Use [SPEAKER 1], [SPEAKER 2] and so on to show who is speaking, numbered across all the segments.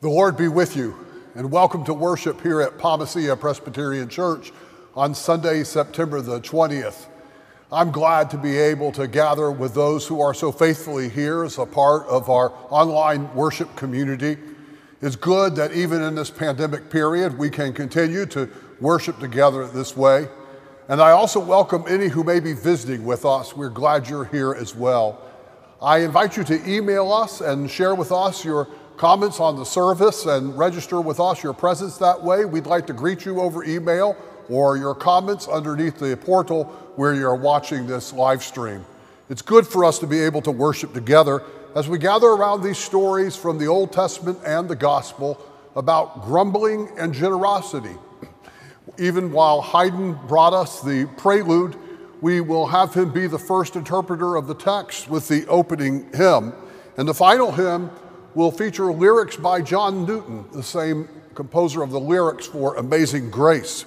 [SPEAKER 1] The Lord be with you, and welcome to worship here at Palma Ceia Presbyterian Church on Sunday, September the 20th. I'm glad to be able to gather with those who are so faithfully here as a part of our online worship community. It's good that even in this pandemic period, we can continue to worship together this way. And I also welcome any who may be visiting with us. We're glad you're here as well. I invite you to email us and share with us your comments on the service and register with us your presence that way. We'd like to greet you over email or your comments underneath the portal where you're watching this live stream. It's good for us to be able to worship together as we gather around these stories from the Old Testament and the Gospel about grumbling and generosity. Even while Haydn brought us the prelude, we will have him be the first interpreter of the text with the opening hymn. And the final hymn will feature lyrics by John Newton, the same composer of the lyrics for Amazing Grace.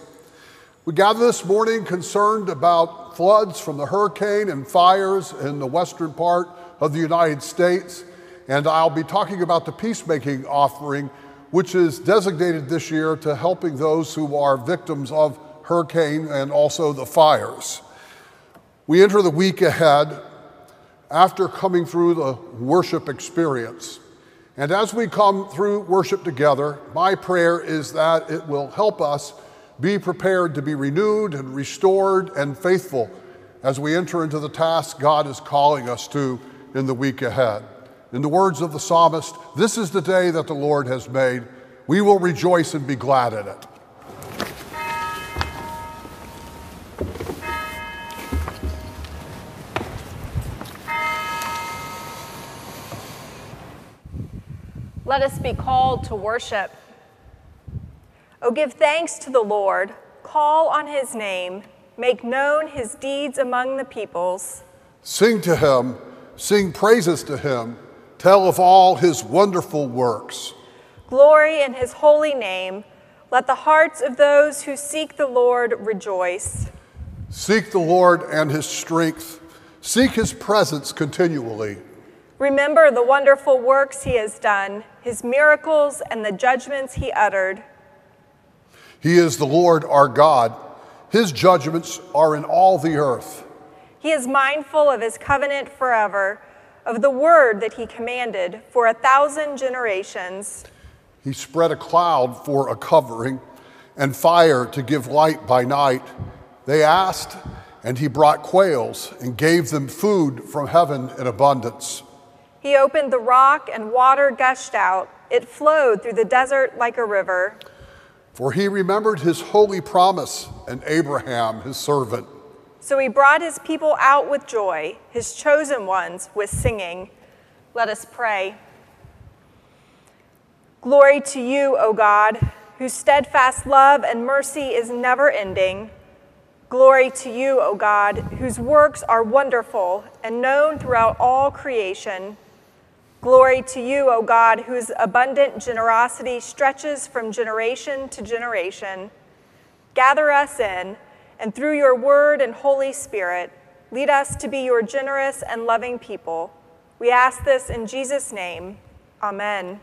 [SPEAKER 1] We gather this morning concerned about floods from the hurricane and fires in the western part of the United States. And I'll be talking about the peacemaking offering, which is designated this year to helping those who are victims of hurricane and also the fires. We enter the week ahead after coming through the worship experience. And as we come through worship together, my prayer is that it will help us be prepared to be renewed and restored and faithful as we enter into the task God is calling us to in the week ahead. In the words of the psalmist, this is the day that the Lord has made. We will rejoice and be glad in it.
[SPEAKER 2] Let us be called to worship. Oh, give thanks to the Lord, call on his name, make known his deeds among the peoples.
[SPEAKER 1] Sing to him, sing praises to him, tell of all his wonderful works.
[SPEAKER 2] Glory in his holy name. Let the hearts of those who seek the Lord rejoice.
[SPEAKER 1] Seek the Lord and his strength, seek his presence continually.
[SPEAKER 2] Remember the wonderful works he has done, his miracles, and the judgments he uttered.
[SPEAKER 1] He is the Lord our God. His judgments are in all the earth.
[SPEAKER 2] He is mindful of his covenant forever, of the word that he commanded for a thousand generations.
[SPEAKER 1] He spread a cloud for a covering and fire to give light by night. They asked, and he brought quails and gave them food from heaven in abundance.
[SPEAKER 2] He opened the rock, and water gushed out. It flowed through the desert like a river.
[SPEAKER 1] For he remembered his holy promise and Abraham, his servant.
[SPEAKER 2] So he brought his people out with joy, his chosen ones with singing. Let us pray. Glory to you, O God, whose steadfast love and mercy is never ending. Glory to you, O God, whose works are wonderful and known throughout all creation. Glory to you, O God, whose abundant generosity stretches from generation to generation. Gather us in, and through your word and Holy Spirit, lead us to be your generous and loving people. We ask this in Jesus' name. Amen.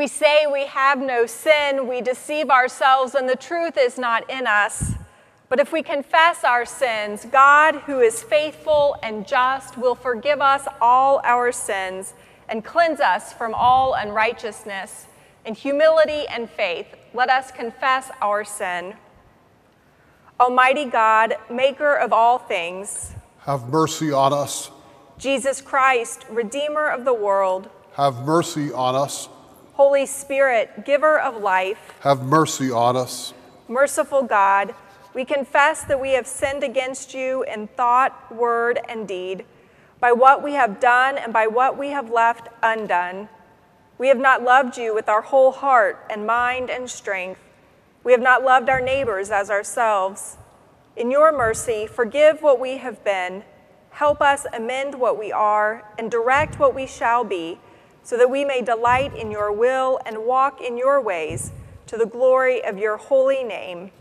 [SPEAKER 2] We say we have no sin, we deceive ourselves and the truth is not in us. But if we confess our sins, God, who is faithful and just, will forgive us all our sins and cleanse us from all unrighteousness. In humility and faith, let us confess our sin. Almighty God, maker of all things,
[SPEAKER 1] have mercy on us.
[SPEAKER 2] Jesus Christ, Redeemer of the world,
[SPEAKER 1] have mercy on us.
[SPEAKER 2] Holy Spirit, giver of life,
[SPEAKER 1] have mercy on us.
[SPEAKER 2] Merciful God, we confess that we have sinned against you in thought, word, and deed, by what we have done and by what we have left undone. We have not loved you with our whole heart and mind and strength. We have not loved our neighbors as ourselves. In your mercy, forgive what we have been, help us amend what we are, and direct what we shall be, so that we may delight in your will and walk in your ways to the glory of your holy name.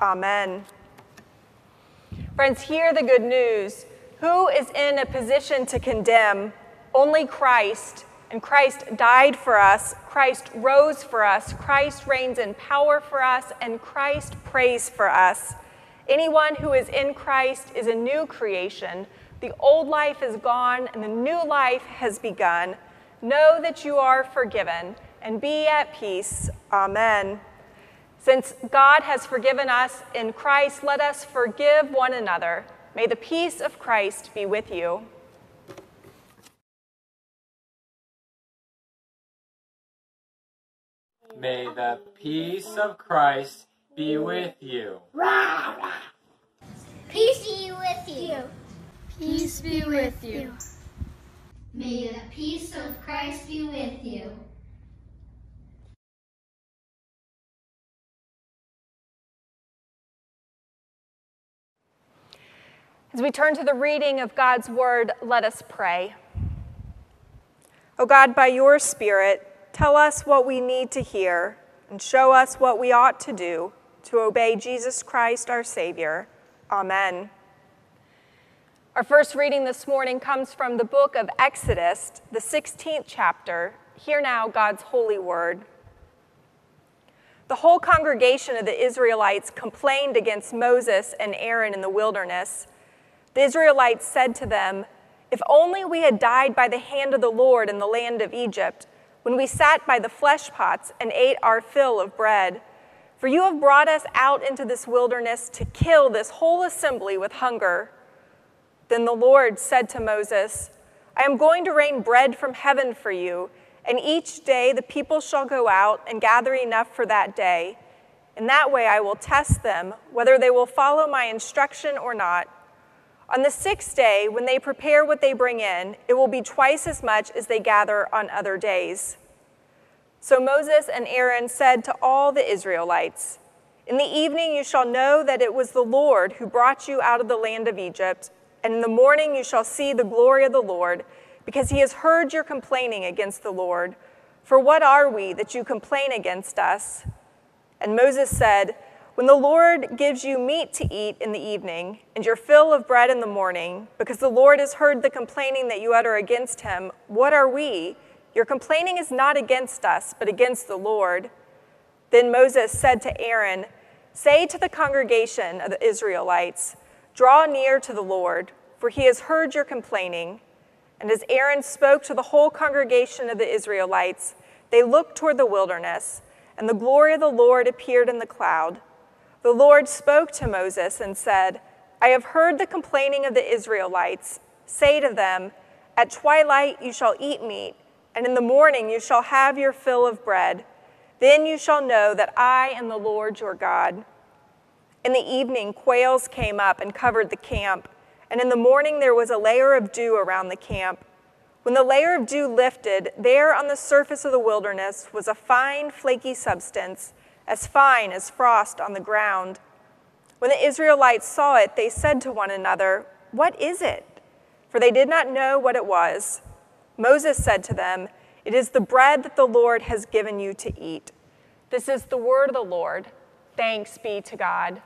[SPEAKER 2] Amen. Friends, hear the good news. Who is in a position to condemn? Only Christ. And Christ died for us, Christ rose for us, Christ reigns in power for us, and Christ prays for us. Anyone who is in Christ is a new creation. The old life is gone and the new life has begun. Know that you are forgiven and be at peace. Amen. Since God has forgiven us in Christ, let us forgive one another. May the peace of Christ be with you.
[SPEAKER 3] May the peace of Christ be with you.
[SPEAKER 4] Peace be with you.
[SPEAKER 5] Peace be with you.
[SPEAKER 4] May the peace of Christ be with you.
[SPEAKER 2] As we turn to the reading of God's word, let us pray. O oh God, by your Spirit, tell us what we need to hear and show us what we ought to do to obey Jesus Christ, our Savior. Amen. Our first reading this morning comes from the book of Exodus, the 16th chapter. Hear now God's holy word. The whole congregation of the Israelites complained against Moses and Aaron in the wilderness the Israelites said to them, If only we had died by the hand of the Lord in the land of Egypt, when we sat by the flesh pots and ate our fill of bread. For you have brought us out into this wilderness to kill this whole assembly with hunger. Then the Lord said to Moses, I am going to rain bread from heaven for you, and each day the people shall go out and gather enough for that day. In that way I will test them, whether they will follow my instruction or not. On the sixth day, when they prepare what they bring in, it will be twice as much as they gather on other days. So Moses and Aaron said to all the Israelites, In the evening you shall know that it was the Lord who brought you out of the land of Egypt, and in the morning you shall see the glory of the Lord, because he has heard your complaining against the Lord. For what are we that you complain against us? And Moses said, when the Lord gives you meat to eat in the evening and your fill of bread in the morning, because the Lord has heard the complaining that you utter against him, what are we? Your complaining is not against us, but against the Lord. Then Moses said to Aaron, Say to the congregation of the Israelites, Draw near to the Lord, for he has heard your complaining. And as Aaron spoke to the whole congregation of the Israelites, they looked toward the wilderness, and the glory of the Lord appeared in the cloud. The Lord spoke to Moses and said, I have heard the complaining of the Israelites. Say to them, At twilight you shall eat meat, and in the morning you shall have your fill of bread. Then you shall know that I am the Lord your God. In the evening, quails came up and covered the camp, and in the morning there was a layer of dew around the camp. When the layer of dew lifted, there on the surface of the wilderness was a fine, flaky substance as fine as frost on the ground. When the Israelites saw it, they said to one another, What is it? For they did not know what it was. Moses said to them, It is the bread that the Lord has given you to eat. This is the word of the Lord. Thanks be to God.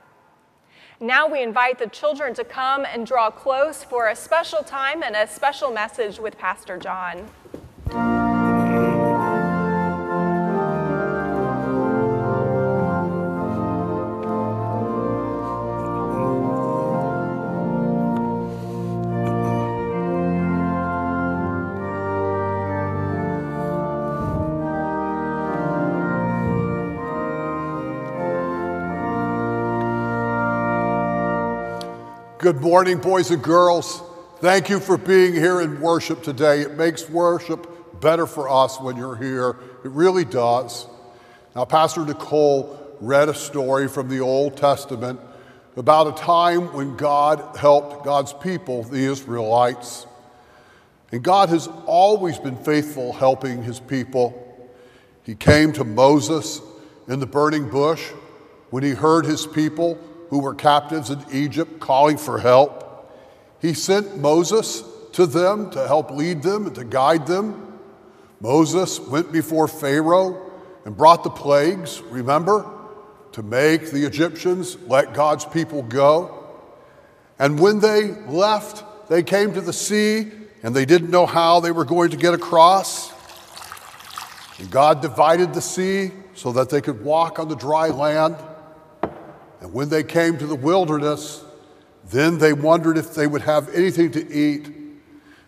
[SPEAKER 2] Now we invite the children to come and draw close for a special time and a special message with Pastor John.
[SPEAKER 1] Good morning, boys and girls. Thank you for being here in worship today. It makes worship better for us when you're here. It really does. Now, Pastor Nicole read a story from the Old Testament about a time when God helped God's people, the Israelites. And God has always been faithful helping his people. He came to Moses in the burning bush when he heard his people who were captives in Egypt calling for help. He sent Moses to them to help lead them and to guide them. Moses went before Pharaoh and brought the plagues, remember, to make the Egyptians let God's people go. And when they left, they came to the sea and they didn't know how they were going to get across. And God divided the sea so that they could walk on the dry land. And when they came to the wilderness, then they wondered if they would have anything to eat.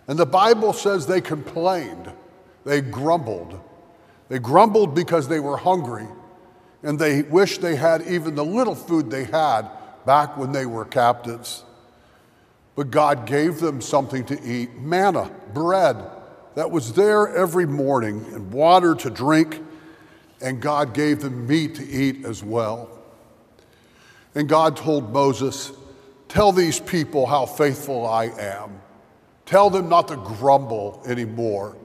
[SPEAKER 1] And the Bible says they complained, they grumbled. They grumbled because they were hungry, and they wished they had even the little food they had back when they were captives. But God gave them something to eat manna, bread that was there every morning, and water to drink, and God gave them meat to eat as well. And God told Moses, Tell these people how faithful I am. Tell them not to grumble anymore.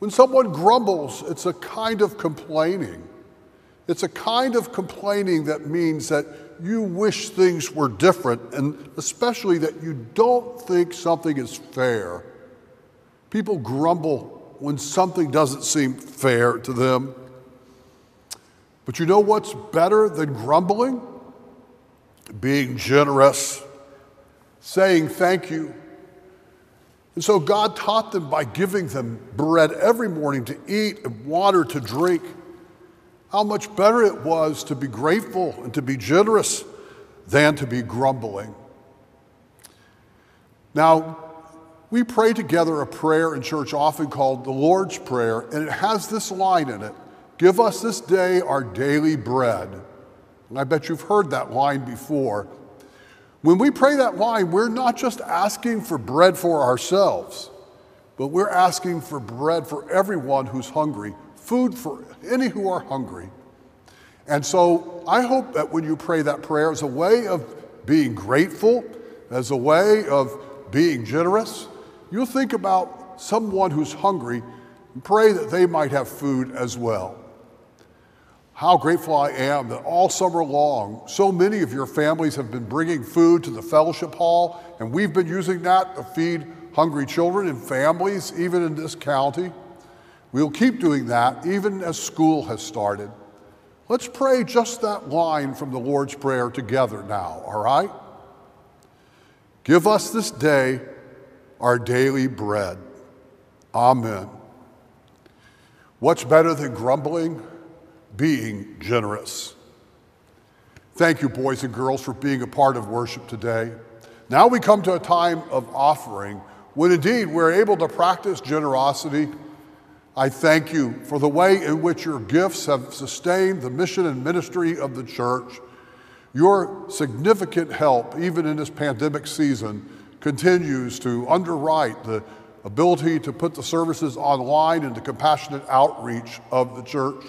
[SPEAKER 1] When someone grumbles, it's a kind of complaining. It's a kind of complaining that means that you wish things were different, and especially that you don't think something is fair. People grumble when something doesn't seem fair to them. But you know what's better than grumbling? Being generous, saying thank you. And so God taught them by giving them bread every morning to eat and water to drink. How much better it was to be grateful and to be generous than to be grumbling. Now, we pray together a prayer in church often called the Lord's Prayer, and it has this line in it Give us this day our daily bread. And I bet you've heard that line before. When we pray that line, we're not just asking for bread for ourselves, but we're asking for bread for everyone who's hungry, food for any who are hungry. And so I hope that when you pray that prayer as a way of being grateful, as a way of being generous, you'll think about someone who's hungry and pray that they might have food as well how grateful I am that all summer long, so many of your families have been bringing food to the fellowship hall, and we've been using that to feed hungry children and families, even in this county. We'll keep doing that even as school has started. Let's pray just that line from the Lord's Prayer together now, all right? Give us this day our daily bread. Amen. What's better than grumbling? Being generous. Thank you, boys and girls, for being a part of worship today. Now we come to a time of offering when indeed we're able to practice generosity. I thank you for the way in which your gifts have sustained the mission and ministry of the church. Your significant help, even in this pandemic season, continues to underwrite the ability to put the services online and the compassionate outreach of the church.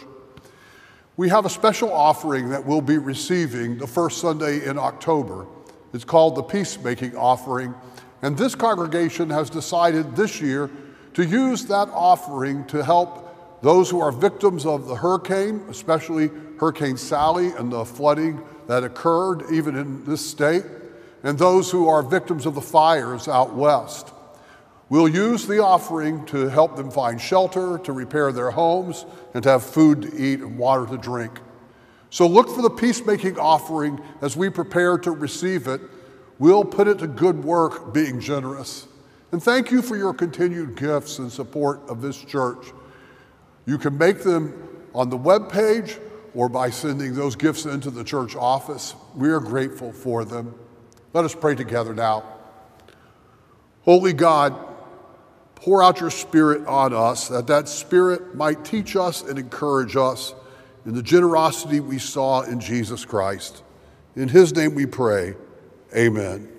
[SPEAKER 1] We have a special offering that we'll be receiving the first Sunday in October. It's called the Peacemaking Offering. And this congregation has decided this year to use that offering to help those who are victims of the hurricane, especially Hurricane Sally and the flooding that occurred even in this state, and those who are victims of the fires out west. We'll use the offering to help them find shelter, to repair their homes, and to have food to eat and water to drink. So look for the peacemaking offering as we prepare to receive it. We'll put it to good work being generous. And thank you for your continued gifts and support of this church. You can make them on the web page or by sending those gifts into the church office. We are grateful for them. Let us pray together now. Holy God, pour out your Spirit on us, that that Spirit might teach us and encourage us in the generosity we saw in Jesus Christ. In His name we pray. Amen.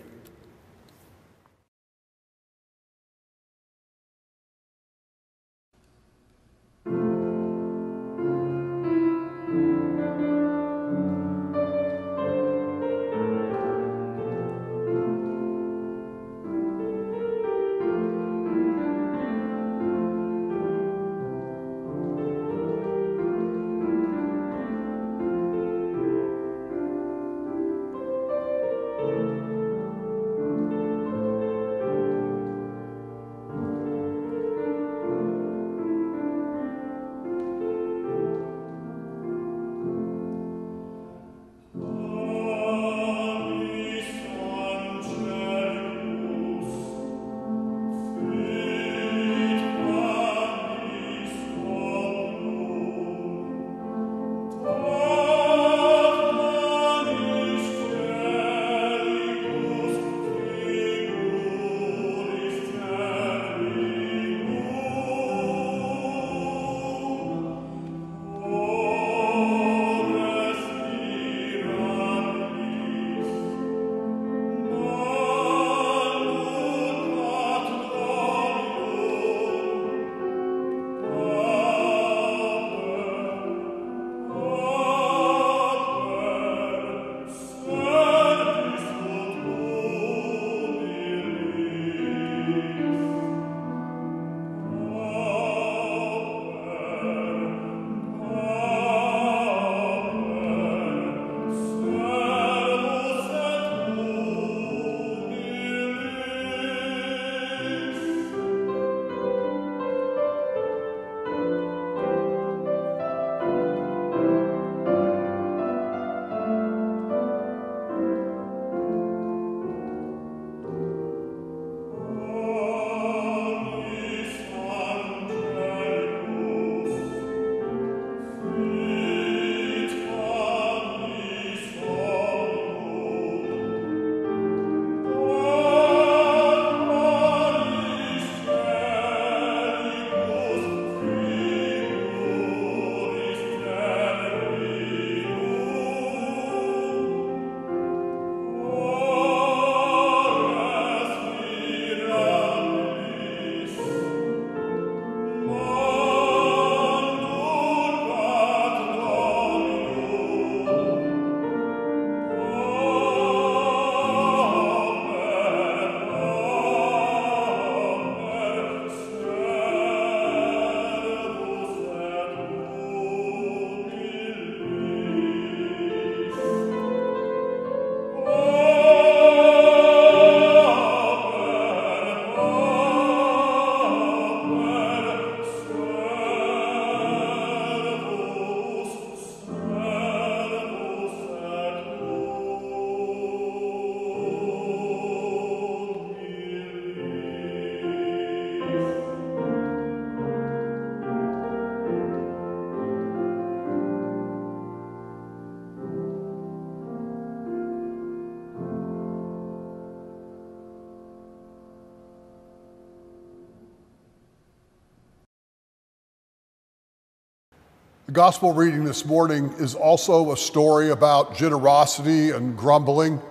[SPEAKER 1] Gospel reading this morning is also a story about generosity and grumbling.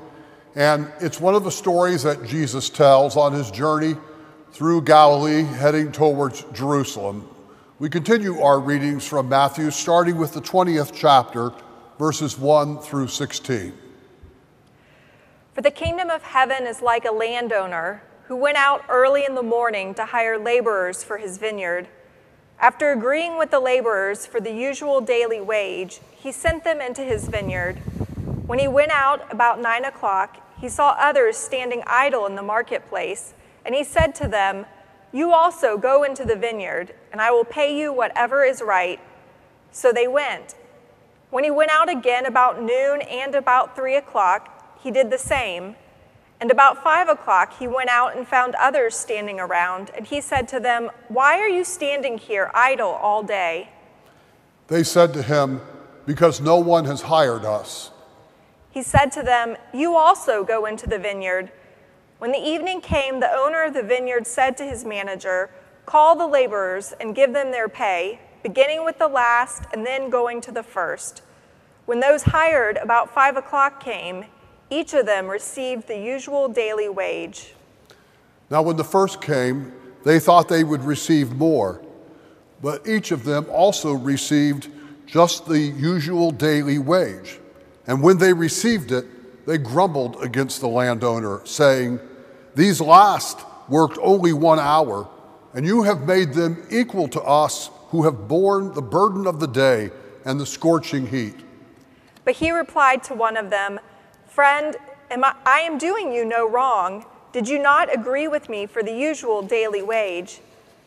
[SPEAKER 1] And it's one of the stories that Jesus tells on his journey through Galilee, heading towards Jerusalem. We continue our readings from Matthew, starting with the 20th chapter, verses 1 through 16.
[SPEAKER 2] For the kingdom of heaven is like a landowner who went out early in the morning to hire laborers for his vineyard. After agreeing with the laborers for the usual daily wage, he sent them into his vineyard. When he went out about nine o'clock, he saw others standing idle in the marketplace, and he said to them, You also go into the vineyard, and I will pay you whatever is right. So they went. When he went out again about noon and about three o'clock, he did the same. And about five o'clock, he went out and found others standing around, and he said to them, Why are you standing here idle all day?
[SPEAKER 1] They said to him, Because no one has hired us.
[SPEAKER 2] He said to them, You also go into the vineyard. When the evening came, the owner of the vineyard said to his manager, Call the laborers and give them their pay, beginning with the last and then going to the first. When those hired about five o'clock came, each of them received the usual daily wage.
[SPEAKER 1] Now, when the first came, they thought they would receive more, but each of them also received just the usual daily wage. And when they received it, they grumbled against the landowner, saying, These last worked only one hour, and you have made them equal to us who have borne the burden of the day and the scorching heat.
[SPEAKER 2] But he replied to one of them, Friend, am I, I am doing you no wrong. Did you not agree with me for the usual daily wage?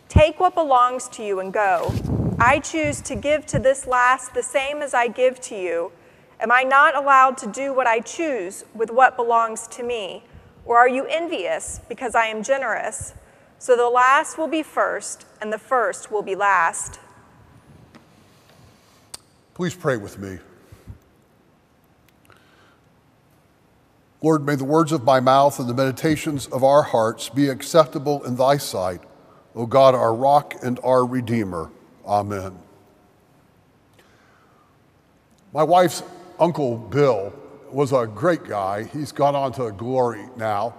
[SPEAKER 2] Take what belongs to you and go. I choose to give to this last the same as I give to you. Am I not allowed to do what I choose with what belongs to me? Or are you envious because I am generous? So the last will be first, and the first will be last.
[SPEAKER 1] Please pray with me. Lord, may the words of my mouth and the meditations of our hearts be acceptable in thy sight, O God, our rock and our redeemer. Amen. My wife's uncle Bill was a great guy. He's gone on to glory now.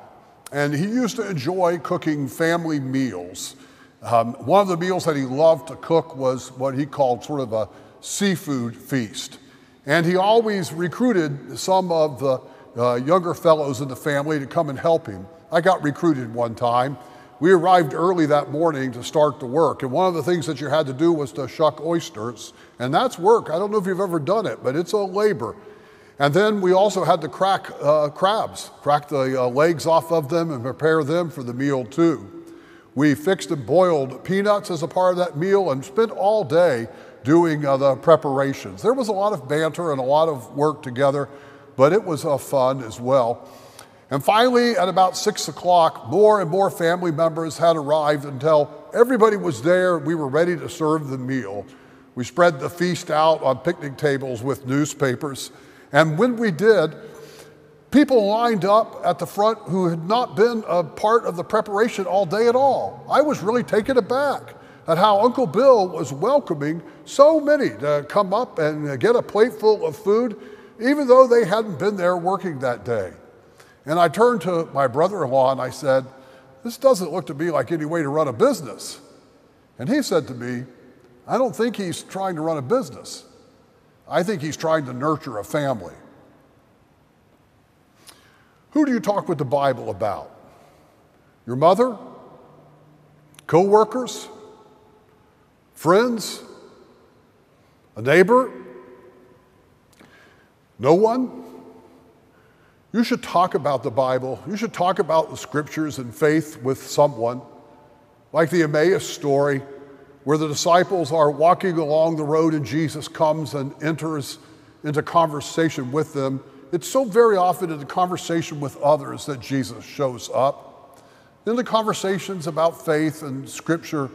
[SPEAKER 1] And he used to enjoy cooking family meals. Um, one of the meals that he loved to cook was what he called sort of a seafood feast. And he always recruited some of the uh, younger fellows in the family to come and help him. I got recruited one time. We arrived early that morning to start the work, and one of the things that you had to do was to shuck oysters, and that's work. I don't know if you've ever done it, but it's a labor. And then we also had to crack uh, crabs, crack the uh, legs off of them and prepare them for the meal too. We fixed and boiled peanuts as a part of that meal and spent all day doing uh, the preparations. There was a lot of banter and a lot of work together, but it was a fun as well. And finally, at about six o'clock, more and more family members had arrived until everybody was there. We were ready to serve the meal. We spread the feast out on picnic tables with newspapers. And when we did, people lined up at the front who had not been a part of the preparation all day at all. I was really taken aback at how Uncle Bill was welcoming so many to come up and get a plateful of food even though they hadn't been there working that day. And I turned to my brother in law and I said, This doesn't look to me like any way to run a business. And he said to me, I don't think he's trying to run a business. I think he's trying to nurture a family. Who do you talk with the Bible about? Your mother? Co workers? Friends? A neighbor? No one? You should talk about the Bible. You should talk about the scriptures and faith with someone. Like the Emmaus story, where the disciples are walking along the road and Jesus comes and enters into conversation with them. It's so very often in the conversation with others that Jesus shows up. In the conversations about faith and scripture,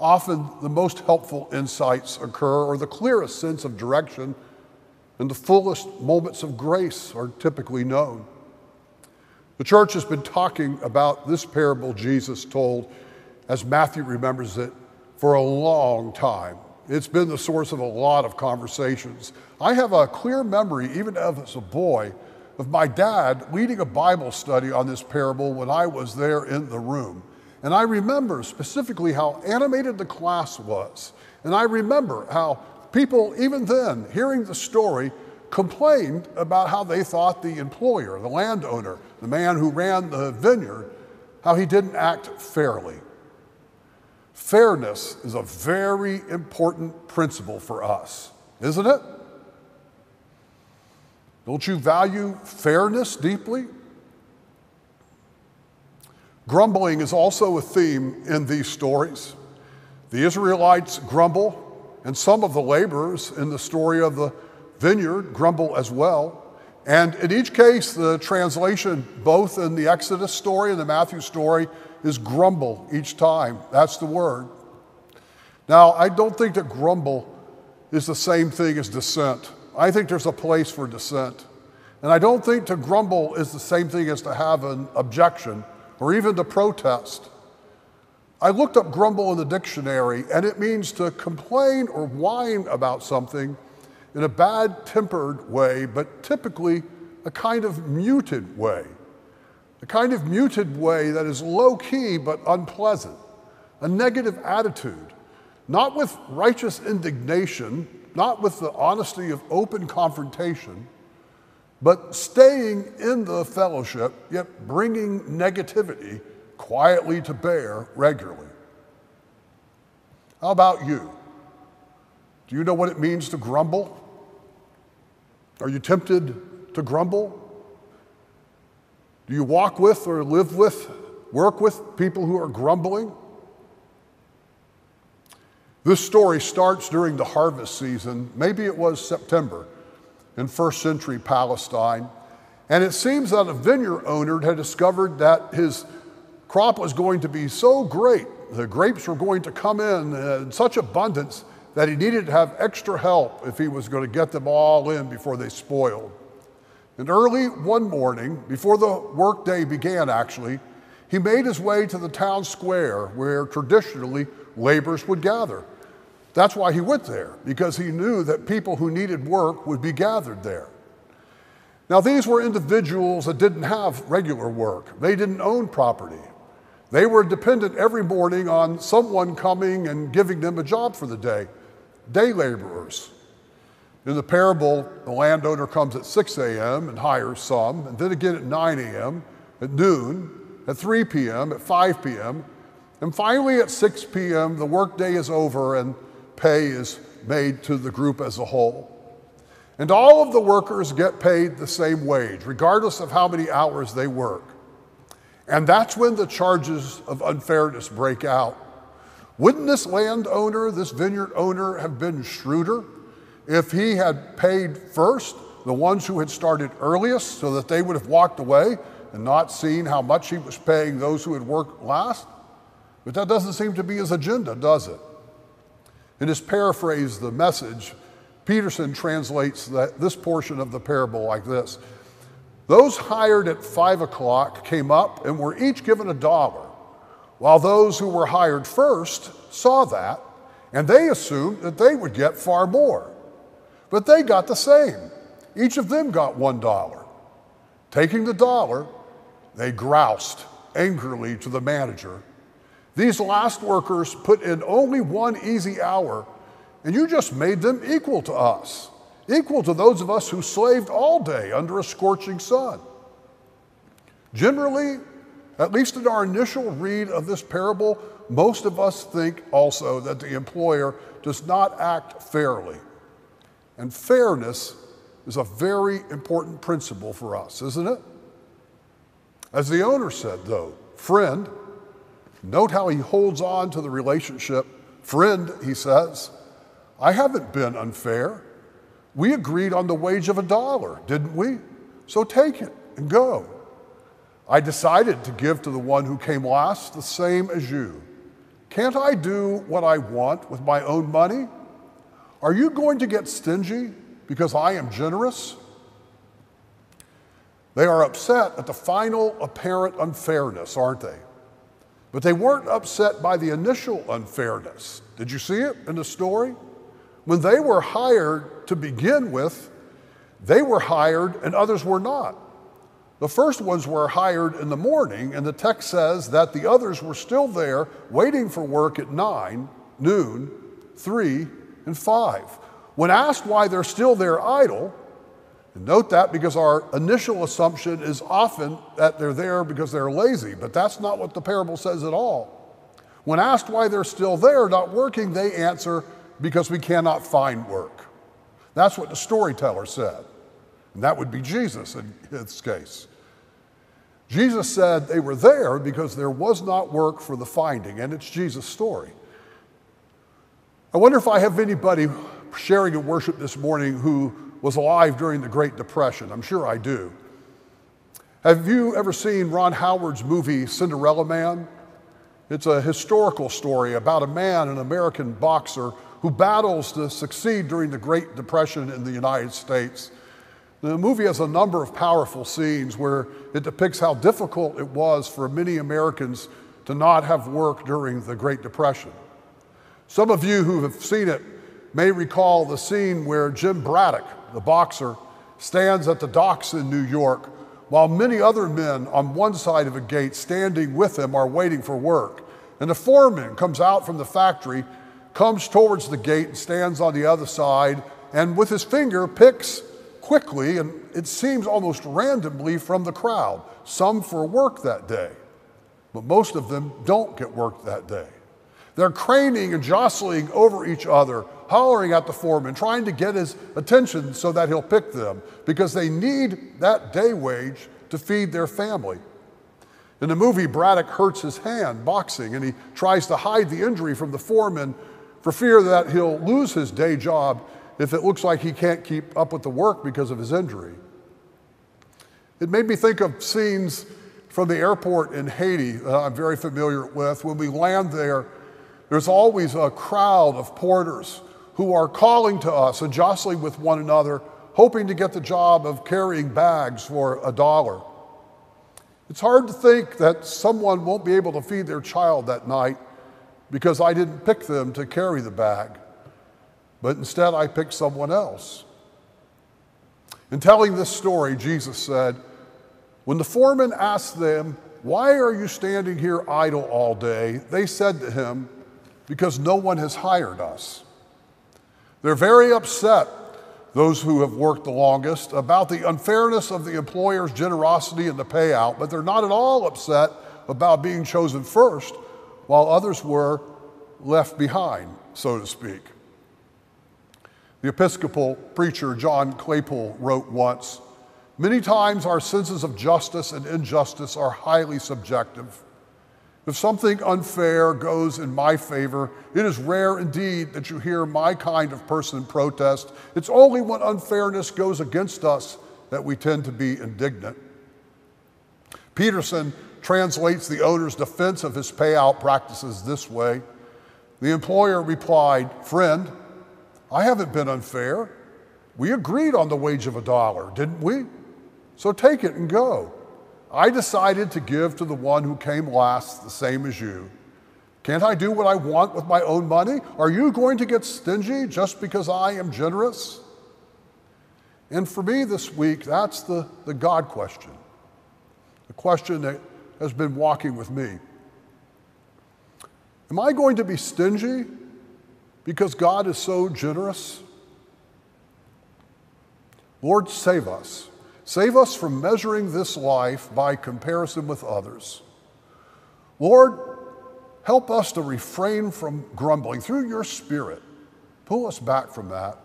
[SPEAKER 1] often the most helpful insights occur or the clearest sense of direction and the fullest moments of grace are typically known. The church has been talking about this parable Jesus told, as Matthew remembers it, for a long time. It's been the source of a lot of conversations. I have a clear memory, even as a boy, of my dad leading a Bible study on this parable when I was there in the room. And I remember specifically how animated the class was. And I remember how people, even then, hearing the story, complained about how they thought the employer, the landowner, the man who ran the vineyard, how he didn't act fairly. Fairness is a very important principle for us, isn't it? Don't you value fairness deeply? Grumbling is also a theme in these stories. The Israelites grumble, and some of the laborers in the story of the vineyard grumble as well. And in each case, the translation, both in the Exodus story and the Matthew story, is grumble each time. That's the word. Now, I don't think that grumble is the same thing as dissent. I think there's a place for dissent. And I don't think to grumble is the same thing as to have an objection or even to protest. I looked up grumble in the dictionary, and it means to complain or whine about something in a bad tempered way, but typically a kind of muted way. A kind of muted way that is low key but unpleasant, a negative attitude, not with righteous indignation, not with the honesty of open confrontation, but staying in the fellowship, yet bringing negativity quietly to bear regularly. How about you? Do you know what it means to grumble? Are you tempted to grumble? Do you walk with or live with, work with people who are grumbling? This story starts during the harvest season. Maybe it was September in first century Palestine. And it seems that a vineyard owner had discovered that his crop was going to be so great, the grapes were going to come in in such abundance that he needed to have extra help if he was going to get them all in before they spoiled. And early one morning, before the workday began actually, he made his way to the town square where traditionally laborers would gather. That's why he went there, because he knew that people who needed work would be gathered there. Now, these were individuals that didn't have regular work, they didn't own property. They were dependent every morning on someone coming and giving them a job for the day day laborers. In the parable, the landowner comes at 6 a.m. and hires some, and then again at 9 a.m., at noon, at 3 p.m., at 5 p.m., and finally at 6 p.m., the workday is over and pay is made to the group as a whole. And all of the workers get paid the same wage, regardless of how many hours they work. And that's when the charges of unfairness break out. Wouldn't this landowner, this vineyard owner, have been shrewder if he had paid first the ones who had started earliest so that they would have walked away and not seen how much he was paying those who had worked last? But that doesn't seem to be his agenda, does it? In his paraphrase, the message, Peterson translates that, this portion of the parable like this Those hired at five o'clock came up and were each given a dollar, while those who were hired first saw that and they assumed that they would get far more. But they got the same. Each of them got one dollar. Taking the dollar, they groused angrily to the manager these last workers put in only one easy hour, and you just made them equal to us, equal to those of us who slaved all day under a scorching sun. Generally, at least in our initial read of this parable, most of us think also that the employer does not act fairly. And fairness is a very important principle for us, isn't it? As the owner said, though, friend, Note how he holds on to the relationship. Friend, he says, I haven't been unfair. We agreed on the wage of a dollar, didn't we? So take it and go. I decided to give to the one who came last the same as you. Can't I do what I want with my own money? Are you going to get stingy because I am generous? They are upset at the final apparent unfairness, aren't they? But they weren't upset by the initial unfairness. Did you see it in the story? When they were hired to begin with, they were hired and others were not. The first ones were hired in the morning, and the text says that the others were still there waiting for work at 9, noon, 3, and 5. When asked why they're still there idle, and note that because our initial assumption is often that they're there because they're lazy, but that's not what the parable says at all. When asked why they're still there, not working, they answer, because we cannot find work. That's what the storyteller said. And that would be Jesus in his case. Jesus said they were there because there was not work for the finding, and it's Jesus' story. I wonder if I have anybody sharing in worship this morning who was alive during the Great Depression. I'm sure I do. Have you ever seen Ron Howard's movie Cinderella Man? It's a historical story about a man, an American boxer, who battles to succeed during the Great Depression in the United States. The movie has a number of powerful scenes where it depicts how difficult it was for many Americans to not have work during the Great Depression. Some of you who have seen it may recall the scene where Jim Braddock, the boxer, stands at the docks in New York while many other men on one side of a gate standing with him are waiting for work. And the foreman comes out from the factory, comes towards the gate, and stands on the other side, and with his finger picks quickly, and it seems almost randomly, from the crowd, some for work that day. But most of them don't get work that day. They're craning and jostling over each other, hollering at the foreman, trying to get his attention so that he'll pick them because they need that day wage to feed their family. In the movie, Braddock hurts his hand boxing and he tries to hide the injury from the foreman for fear that he'll lose his day job if it looks like he can't keep up with the work because of his injury. It made me think of scenes from the airport in Haiti that I'm very familiar with. When we land there, there's always a crowd of porters who are calling to us and jostling with one another, hoping to get the job of carrying bags for a dollar. It's hard to think that someone won't be able to feed their child that night because I didn't pick them to carry the bag, but instead I picked someone else. In telling this story, Jesus said, When the foreman asked them, Why are you standing here idle all day? they said to him, Because no one has hired us. They're very upset, those who have worked the longest, about the unfairness of the employer's generosity in the payout, but they're not at all upset about being chosen first while others were left behind, so to speak. The Episcopal preacher John Claypool wrote once Many times our senses of justice and injustice are highly subjective. If something unfair goes in my favor, it is rare indeed that you hear my kind of person protest. It's only when unfairness goes against us that we tend to be indignant. Peterson translates the owner's defense of his payout practices this way The employer replied, Friend, I haven't been unfair. We agreed on the wage of a dollar, didn't we? So take it and go. I decided to give to the one who came last, the same as you. Can't I do what I want with my own money? Are you going to get stingy just because I am generous? And for me this week, that's the, the God question, the question that has been walking with me. Am I going to be stingy because God is so generous? Lord, save us. Save us from measuring this life by comparison with others. Lord, help us to refrain from grumbling through your Spirit. Pull us back from that.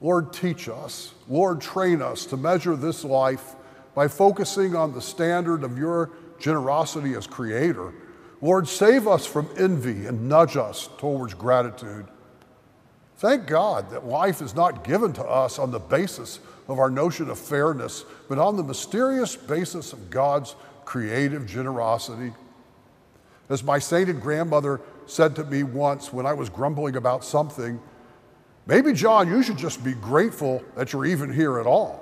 [SPEAKER 1] Lord, teach us. Lord, train us to measure this life by focusing on the standard of your generosity as Creator. Lord, save us from envy and nudge us towards gratitude. Thank God that life is not given to us on the basis of our notion of fairness, but on the mysterious basis of God's creative generosity. As my sainted grandmother said to me once when I was grumbling about something, maybe, John, you should just be grateful that you're even here at all.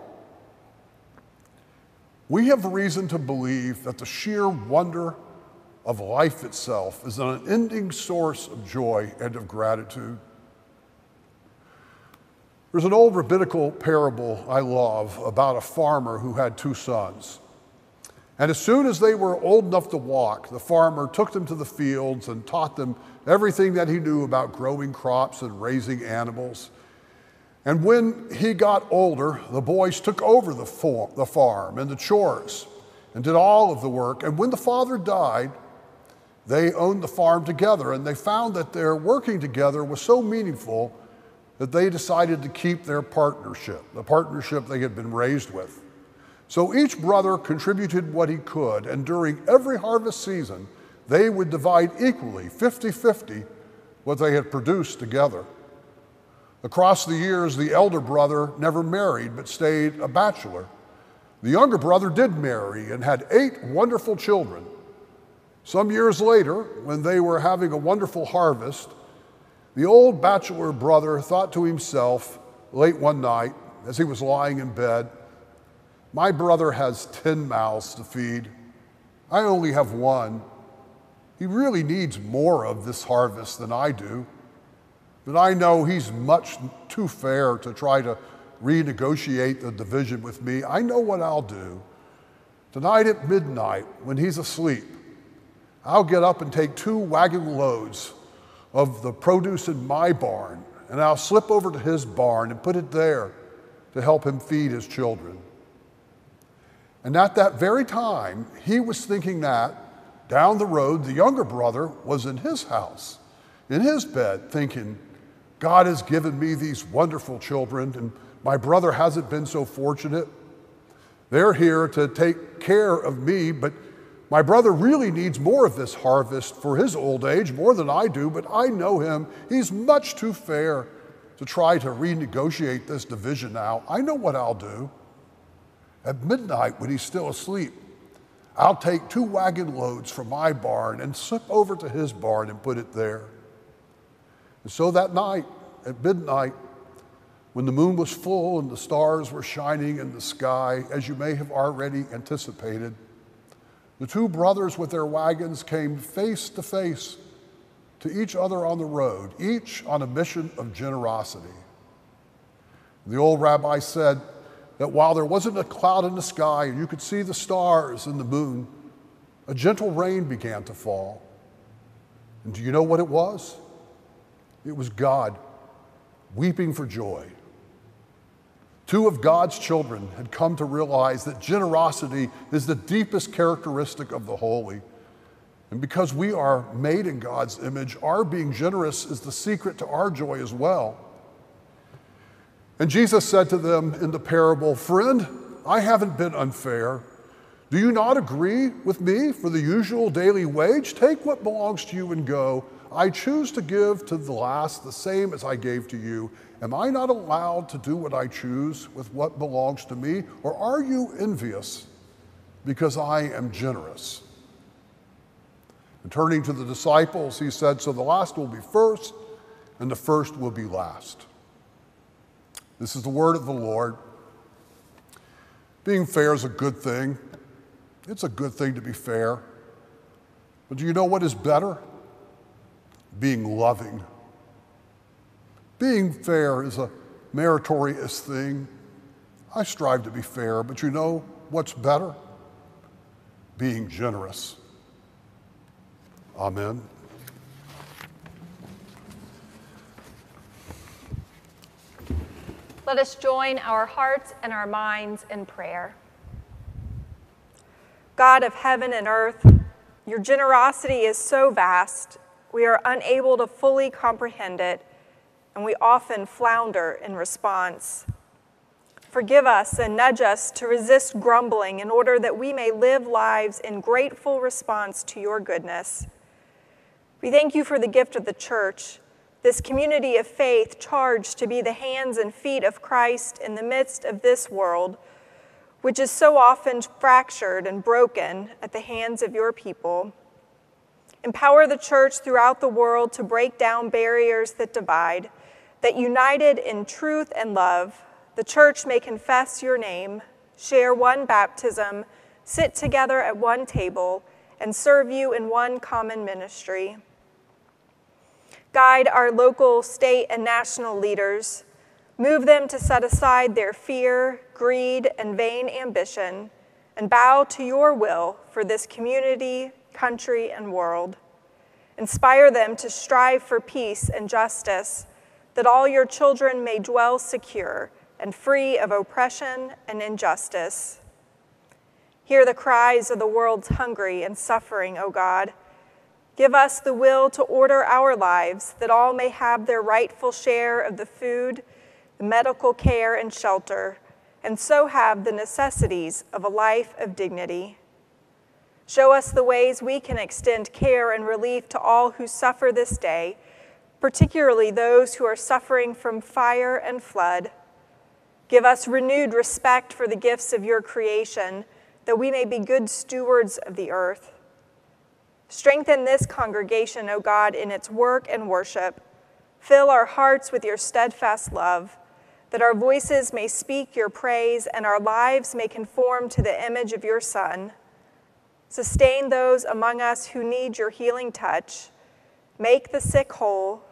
[SPEAKER 1] We have reason to believe that the sheer wonder of life itself is an unending source of joy and of gratitude. There's an old rabbinical parable I love about a farmer who had two sons. And as soon as they were old enough to walk, the farmer took them to the fields and taught them everything that he knew about growing crops and raising animals. And when he got older, the boys took over the, farm and the chores and did all of the work. And when the father died, they owned the farm together and they found that their working together was so meaningful that they decided to keep their partnership, the partnership they had been raised with. So each brother contributed what he could, and during every harvest season, they would divide equally, 50 50, what they had produced together. Across the years, the elder brother never married but stayed a bachelor. The younger brother did marry and had eight wonderful children. Some years later, when they were having a wonderful harvest, the old bachelor brother thought to himself late one night as he was lying in bed, My brother has 10 mouths to feed. I only have one. He really needs more of this harvest than I do. But I know he's much too fair to try to renegotiate the division with me. I know what I'll do. Tonight at midnight, when he's asleep, I'll get up and take two wagon loads of the produce in my barn, and I'll slip over to his barn and put it there to help him feed his children. And at that very time, he was thinking that down the road, the younger brother was in his house, in his bed, thinking, God has given me these wonderful children, and my brother hasn't been so fortunate. They're here to take care of me, but my brother really needs more of this harvest for his old age, more than I do, but I know him. He's much too fair to try to renegotiate this division now. I know what I'll do. At midnight, when he's still asleep, I'll take two wagon loads from my barn and slip over to his barn and put it there. And so that night, at midnight, when the moon was full and the stars were shining in the sky, as you may have already anticipated, the two brothers with their wagons came face to face to each other on the road, each on a mission of generosity. The old rabbi said that while there wasn't a cloud in the sky and you could see the stars and the moon, a gentle rain began to fall. And do you know what it was? It was God weeping for joy. Two of God's children had come to realize that generosity is the deepest characteristic of the holy. And because we are made in God's image, our being generous is the secret to our joy as well. And Jesus said to them in the parable, Friend, I haven't been unfair. Do you not agree with me for the usual daily wage? Take what belongs to you and go. I choose to give to the last the same as I gave to you. Am I not allowed to do what I choose with what belongs to me? Or are you envious because I am generous? And turning to the disciples, he said, So the last will be first, and the first will be last. This is the word of the Lord. Being fair is a good thing. It's a good thing to be fair. But do you know what is better? Being loving being fair is a meritorious thing. I strive to be fair, but you know what's better? Being generous. Amen.
[SPEAKER 2] Let us join our hearts and our minds in prayer. God of heaven and earth, your generosity is so vast, we are unable to fully comprehend it and we often flounder in response. Forgive us and nudge us to resist grumbling in order that we may live lives in grateful response to your goodness. We thank you for the gift of the church, this community of faith charged to be the hands and feet of Christ in the midst of this world, which is so often fractured and broken at the hands of your people. Empower the church throughout the world to break down barriers that divide that united in truth and love, the church may confess your name, share one baptism, sit together at one table, and serve you in one common ministry. Guide our local, state, and national leaders. Move them to set aside their fear, greed, and vain ambition and bow to your will for this community, country, and world. Inspire them to strive for peace and justice, that all your children may dwell secure and free of oppression and injustice. Hear the cries of the world's hungry and suffering, O God. Give us the will to order our lives that all may have their rightful share of the food, the medical care, and shelter and so have the necessities of a life of dignity. Show us the ways we can extend care and relief to all who suffer this day, particularly those who are suffering from fire and flood. Give us renewed respect for the gifts of your creation, that we may be good stewards of the earth. Strengthen this congregation, O God, in its work and worship. Fill our hearts with your steadfast love that our voices may speak your praise and our lives may conform to the image of your Son. Sustain those among us who need your healing touch. Make the sick whole.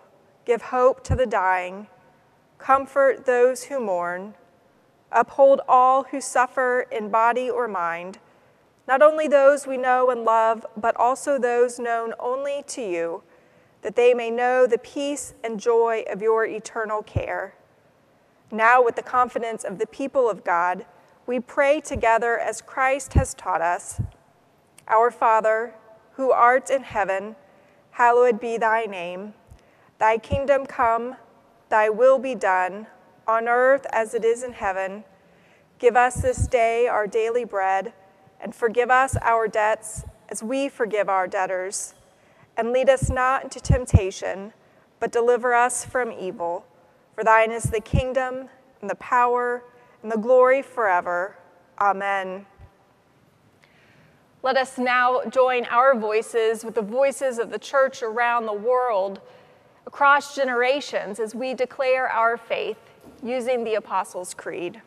[SPEAKER 2] Give hope to the dying. Comfort those who mourn. Uphold all who suffer in body or mind, not only those we know and love, but also those known only to you, that they may know the peace and joy of your eternal care. Now, with the confidence of the people of God, we pray together as Christ has taught us Our Father, who art in heaven, hallowed be thy name. Thy kingdom come, thy will be done, on earth as it is in heaven. Give us this day our daily bread, and forgive us our debts as we forgive our debtors. And lead us not into temptation, but deliver us from evil. For thine is the kingdom, and the power, and the glory forever. Amen. Let us now join our voices with the voices of the church around the world, across generations, as we declare our faith using the Apostles' Creed.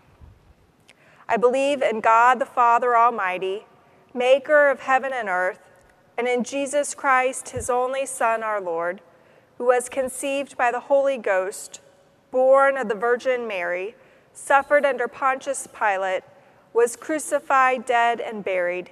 [SPEAKER 2] I believe in God the Father Almighty, maker of heaven and earth, and in Jesus Christ, his only Son, our Lord, who was conceived by the Holy Ghost born of the Virgin Mary, suffered under Pontius Pilate, was crucified, dead, and buried.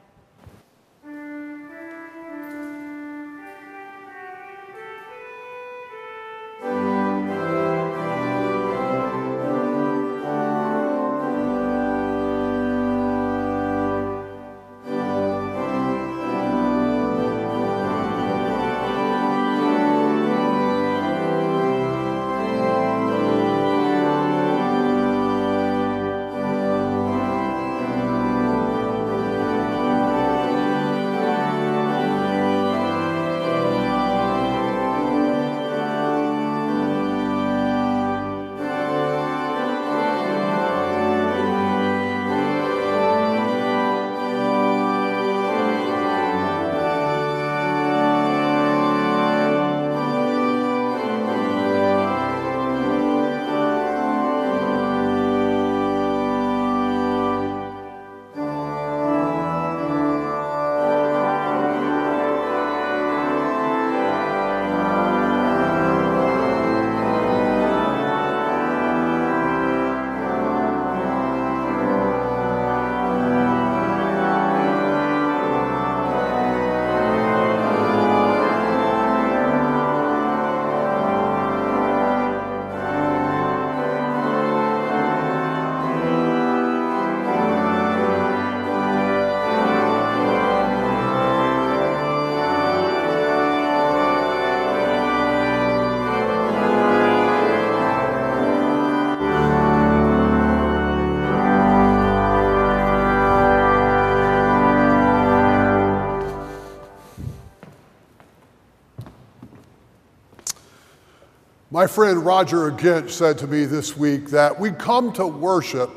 [SPEAKER 1] My friend Roger Ginch said to me this week that we come to worship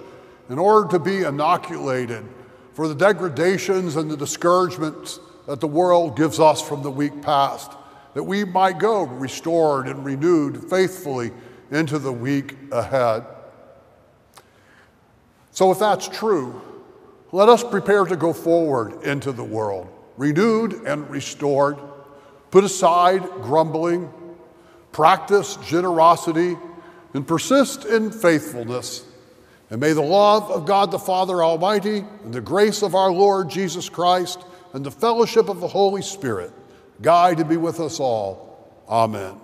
[SPEAKER 1] in order to be inoculated for the degradations and the discouragements that the world gives us from the week past, that we might go restored and renewed faithfully into the week ahead. So, if that's true, let us prepare to go forward into the world, renewed and restored. Put aside grumbling, practice generosity, and persist in faithfulness. And may the love of God the Father Almighty, and the grace of our Lord Jesus Christ, and the fellowship of the Holy Spirit guide and be with us all. Amen.